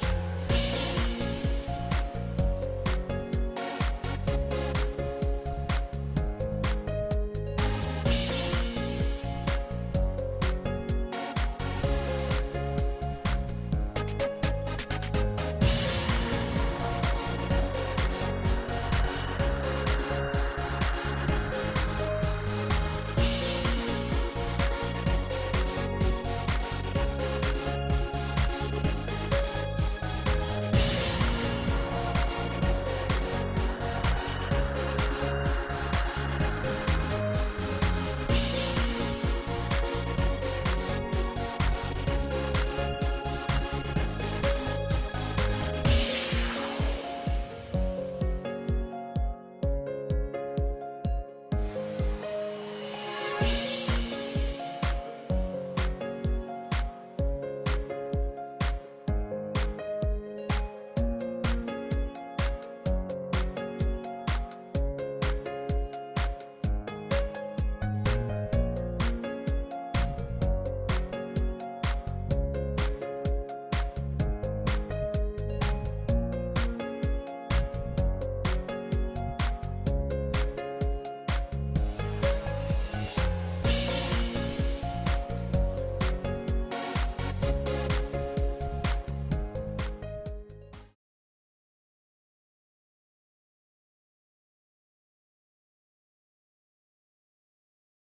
Bye.